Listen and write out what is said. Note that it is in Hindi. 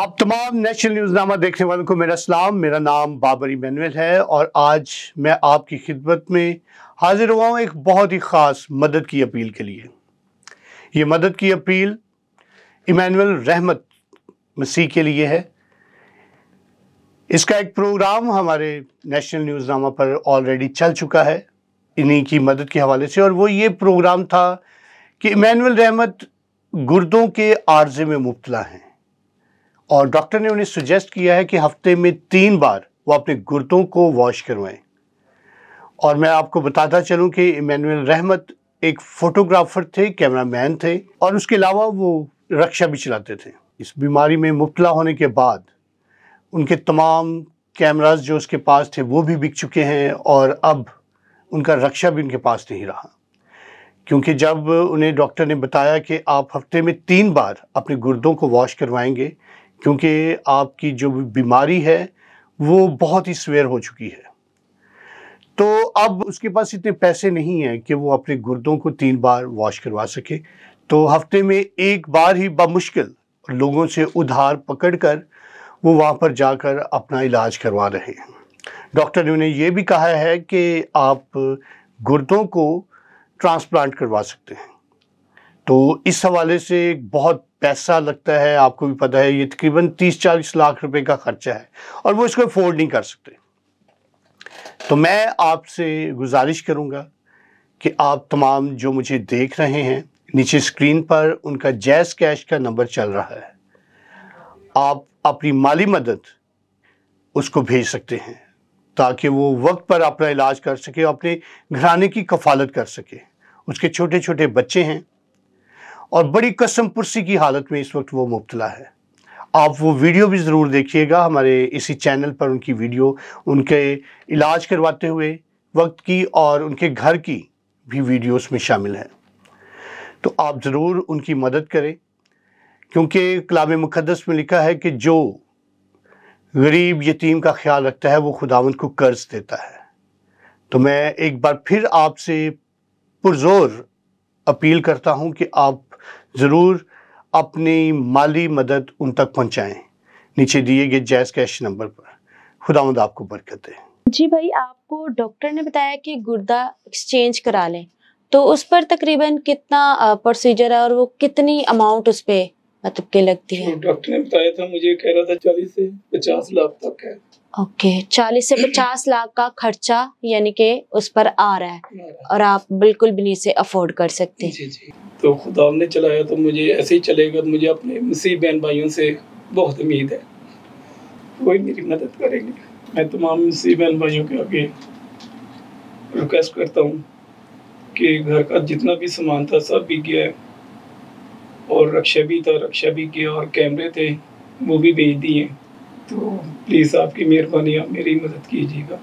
आप तमाम नेशनल न्यूज़ नामा देखने वालों को मेरा सलाम, मेरा नाम बाबर इमैनुअल है और आज मैं आपकी खिदमत में हाजिर हुआ हूँ एक बहुत ही ख़ास मदद की अपील के लिए। ये मदद की अपील इमैनुअल रहमत मसीह के लिए है। इसका एक प्रोग्राम हमारे नेशनल न्यूज़नामा पर ऑलरेडी चल चुका है, इन्हीं की मदद के हवाले से। और वो ये प्रोग्राम था कि इमैनुअल रहमत गुर्दों के आर्जे में मुबतला हैं। और डॉक्टर ने उन्हें सुजेस्ट किया है कि हफ़्ते में तीन बार वो अपने गुर्दों को वॉश करवाएँ। और मैं आपको बताता चलूँ कि इमैनुअल रहमत एक फोटोग्राफर थे कैमरामैन थे, और उसके अलावा वो रक्षा भी चलाते थे। इस बीमारी में मुबला होने के बाद उनके तमाम कैमराज जो उसके पास थे वो भी बिक चुके हैं और अब उनका रक्षा भी उनके पास नहीं रहा। क्योंकि जब उन्हें डॉक्टर ने बताया कि आप हफ़्ते में तीन बार अपने गुर्दों को वॉश करवाएँगे क्योंकि आपकी जो बीमारी है, वो बहुत ही स्वेयर हो चुकी है। तो अब उसके पास इतने पैसे नहीं हैं कि वो अपने गुर्दों को तीन बार वॉश करवा सके। तो हफ़्ते में एक बार ही बमुश्किल लोगों से उधार पकड़कर वो वहाँ पर जाकर अपना इलाज करवा रहे हैं। डॉक्टर ने ये भी कहा है कि आप गुर्दों को ट्रांसप्लांट करवा सकते हैं। तो इस हवाले से बहुत पैसा लगता है, आपको भी पता है, ये तकरीबन तीस चालीस लाख रुपए का खर्चा है और वो इसको अफोर्ड नहीं कर सकते। तो मैं आपसे गुजारिश करूँगा कि आप तमाम जो मुझे देख रहे हैं, नीचे स्क्रीन पर उनका जैस कैश का नंबर चल रहा है। आप अपनी माली मदद उसको भेज सकते हैं ताकि वो वक्त पर अपना इलाज कर सके अपने घराने की कफालत कर सके। उसके छोटे छोटे बच्चे हैं और बड़ी कसम पुरसी की हालत में इस वक्त वो मुबतला है। आप वो वीडियो भी ज़रूर देखिएगा, हमारे इसी चैनल पर उनकी वीडियो, उनके इलाज करवाते हुए वक्त की और उनके घर की भी वीडियो उसमें शामिल है। तो आप ज़रूर उनकी मदद करें, क्योंकि कलाम मुक़दस में लिखा है कि जो गरीब यतीम का ख्याल रखता है, वो खुदावंत को कर्ज देता है। तो मैं एक बार फिर आपसे पुरजोर अपील करता हूँ कि आप ज़रूर अपनी माली मदद उन तक पहुंचाएँ। नीचे दिए गए जैस कैश नंबर पर। खुदावंद आपको बरकत है जी भाई आपको डॉक्टर ने बताया कि गुर्दा एक्सचेंज करा लें। तो उस पर तकरीबन कितना प्रोसीजर है और वो कितनी अमाउंट उस पर मतलब के लगती है? डॉक्टर ने बताया था मुझे कह रहा था चालीस से पचास लाख तक है। ओके चालीस से पचास लाख का खर्चा यानी कि उस पर आ रहा है और आप बिल्कुल भी नहीं से अफोर्ड कर सकते। जी जी। तो खुदा ने चलाया तो मुझे ऐसे ही चलेगा तो मुझे अपने मसीह बहन भाइयों से बहुत उम्मीद है। वही मेरी मदद करेंगे। मैं तमाम मसीह बहन भाइयों के आगे रिक्वेस्ट करता हूँ कि घर का जितना भी सामान था, सब भी गया है और रक्षा भी था, रक्षा भी किया और कैमरे थे, वो भी भेज दिए तो प्लीज़ आपकी मेहरबानी, आप मेरी मदद कीजिएगा।